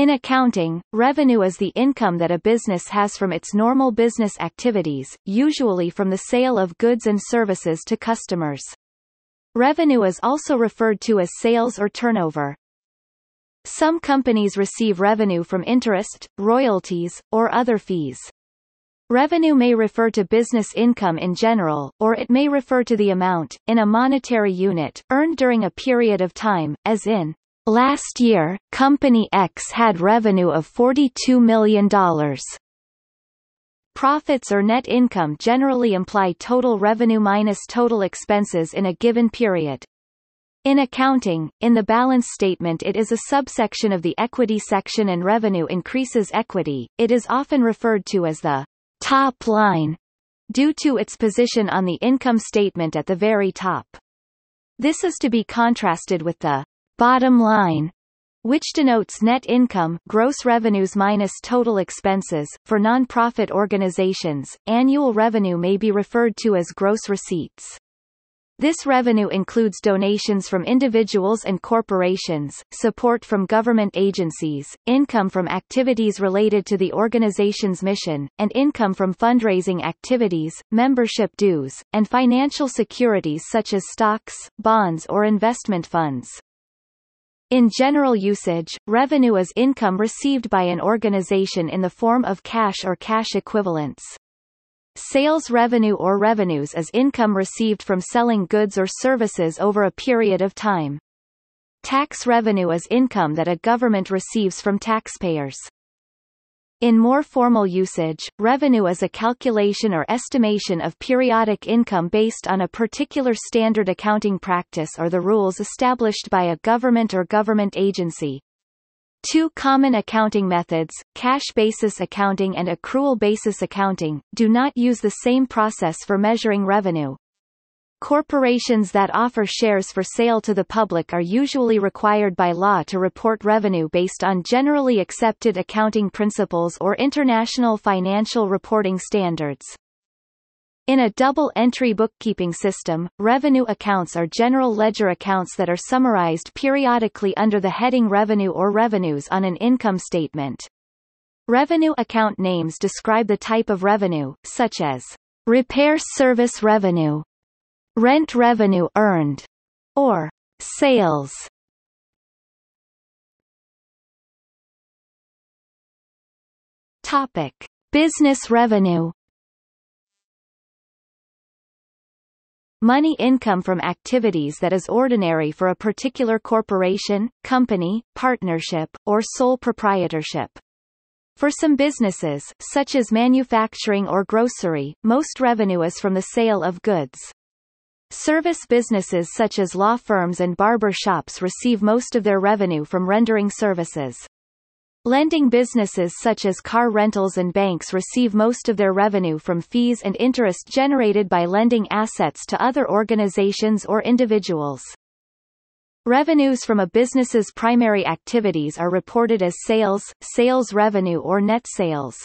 In accounting, revenue is the income that a business has from its normal business activities, usually from the sale of goods and services to customers. Revenue is also referred to as sales or turnover. Some companies receive revenue from interest, royalties, or other fees. Revenue may refer to business income in general, or it may refer to the amount, in a monetary unit, earned during a period of time, as in, Last year, Company X had revenue of $42 million. Profits or net income generally imply total revenue minus total expenses in a given period. In accounting, in the balance statement it is a subsection of the equity section and revenue increases equity, it is often referred to as the top line, due to its position on the income statement at the very top. This is to be contrasted with the bottom line, which denotes net income gross revenues minus total expenses. For non-profit organizations, annual revenue may be referred to as gross receipts. This revenue includes donations from individuals and corporations, support from government agencies, income from activities related to the organization's mission, and income from fundraising activities, membership dues, and financial securities such as stocks, bonds or investment funds. In general usage, revenue is income received by an organization in the form of cash or cash equivalents. Sales revenue or revenues is income received from selling goods or services over a period of time. Tax revenue is income that a government receives from taxpayers. In more formal usage, revenue is a calculation or estimation of periodic income based on a particular standard accounting practice or the rules established by a government or government agency, Two common accounting methods, cash basis accounting and accrual basis accounting, do not use the same process for measuring revenue. Corporations that offer shares for sale to the public are usually required by law to report revenue based on generally accepted accounting principles or international financial reporting standards. In a double-entry bookkeeping system, revenue accounts are general ledger accounts that are summarized periodically under the heading Revenue or Revenues on an income statement. Revenue account names describe the type of revenue, such as repair service revenue, rent revenue earned, or sales. Topic: Business revenue Money income from activities that is ordinary for a particular corporation, company, partnership, or sole proprietorship. For some businesses, such as manufacturing or grocery, most revenue is from the sale of goods. Service businesses such as law firms and barber shops receive most of their revenue from rendering services. Lending businesses such as car rentals and banks receive most of their revenue from fees and interest generated by lending assets to other organizations or individuals. Revenues from a business's primary activities are reported as sales, sales revenue or net sales.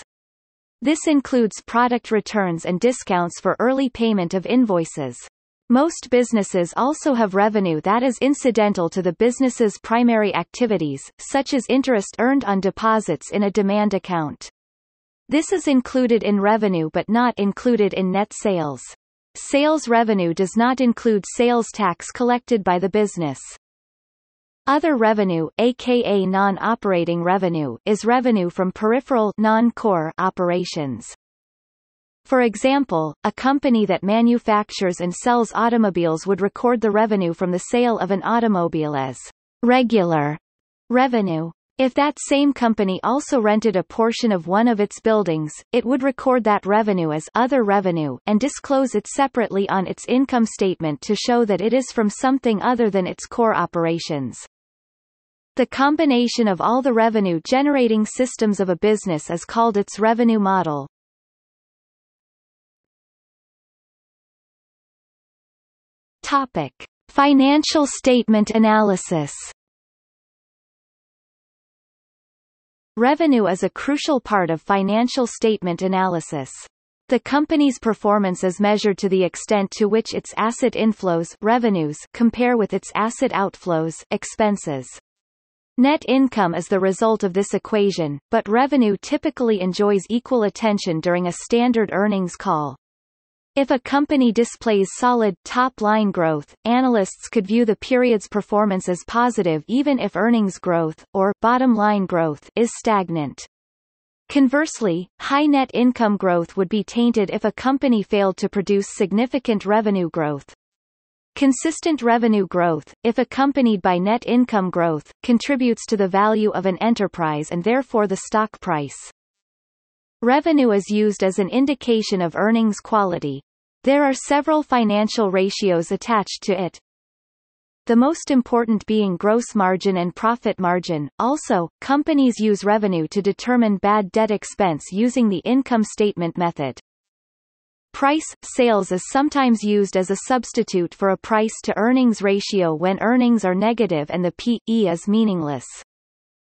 This includes product returns and discounts for early payment of invoices. Most businesses also have revenue that is incidental to the business's primary activities, such as interest earned on deposits in a demand account. This is included in revenue but not included in net sales. Sales revenue does not include sales tax collected by the business. Other revenue, aka non-operating revenue, is revenue from peripheral non-core operations. For example, a company that manufactures and sells automobiles would record the revenue from the sale of an automobile as regular revenue. If that same company also rented a portion of one of its buildings, it would record that revenue as other revenue and disclose it separately on its income statement to show that it is from something other than its core operations. The combination of all the revenue generating systems of a business is called its revenue model. Topic: Financial statement analysis. Revenue is a crucial part of financial statement analysis. The company's performance is measured to the extent to which its asset inflows revenues compare with its asset outflows expenses. Net income is the result of this equation, but revenue typically enjoys equal attention during a standard earnings call. If a company displays solid top-line growth, analysts could view the period's performance as positive even if earnings growth, or bottom-line growth, is stagnant. Conversely, high net income growth would be tainted if a company failed to produce significant revenue growth. Consistent revenue growth, if accompanied by net income growth, contributes to the value of an enterprise and therefore the stock price. Revenue is used as an indication of earnings quality. There are several financial ratios attached to it. The most important being gross margin and profit margin. Also, companies use revenue to determine bad debt expense using the income statement method. Price sales is sometimes used as a substitute for a price-to-earnings ratio when earnings are negative and the P/E is meaningless.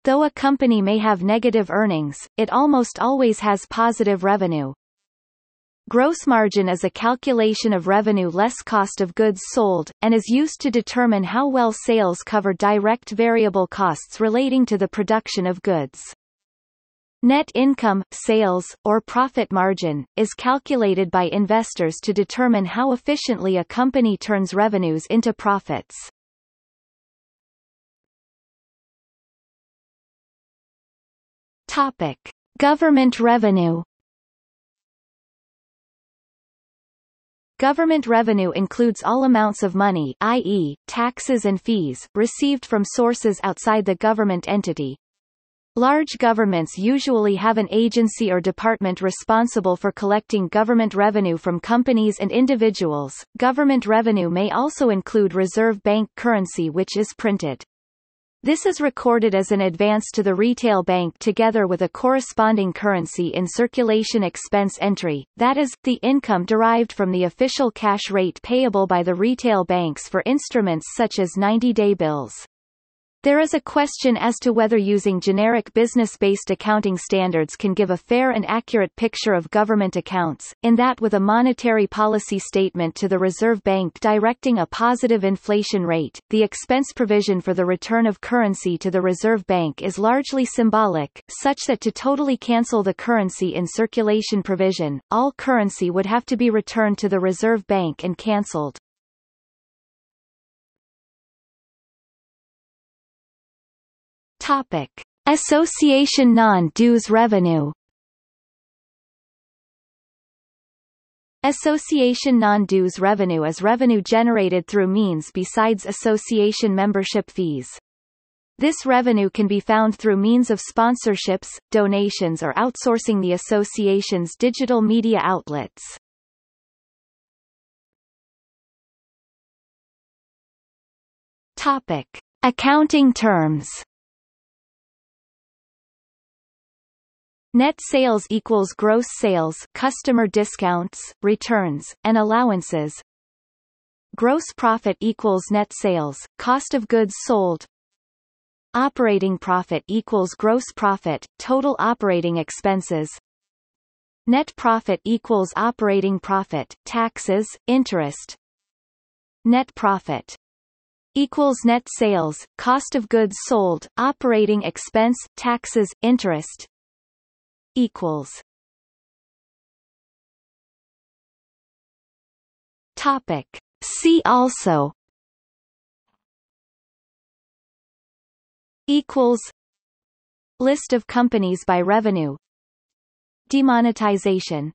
Though a company may have negative earnings, it almost always has positive revenue. Gross margin is a calculation of revenue less cost of goods sold, and is used to determine how well sales cover direct variable costs relating to the production of goods. Net income, sales, or profit margin, is calculated by investors to determine how efficiently a company turns revenues into profits. Topic. Government revenue Government revenue includes all amounts of money i.e., taxes and fees, received from sources outside the government entity, Large governments usually have an agency or department responsible for collecting government revenue from companies and individuals. Government revenue may also include reserve bank currency which is printed. This is recorded as an advance to the retail bank together with a corresponding currency in circulation expense entry, that is, the income derived from the official cash rate payable by the retail banks for instruments such as 90-day bills. There is a question as to whether using generic business-based accounting standards can give a fair and accurate picture of government accounts, in that with a monetary policy statement to the Reserve Bank directing a positive inflation rate, the expense provision for the return of currency to the Reserve Bank is largely symbolic, such that to totally cancel the currency in circulation provision, all currency would have to be returned to the Reserve Bank and cancelled. Topic: Association non-dues revenue. Association non-dues revenue is revenue generated through means besides association membership fees. This revenue can be found through means of sponsorships, donations or outsourcing the association's digital media outlets. Topic: Accounting terms. Net sales equals gross sales customer discounts, returns, and allowances. Gross profit equals net sales, cost of goods sold. Operating profit equals gross profit, total operating expenses. Net profit equals operating profit, taxes, interest. Net profit equals net sales, cost of goods sold, operating expense, taxes, interest, equals. Topic. See also. Equals. List of companies by revenue. Demonetization